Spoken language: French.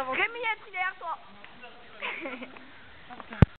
Rémi, es-tu derrière toi.